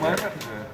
Yapmaya katılıyor.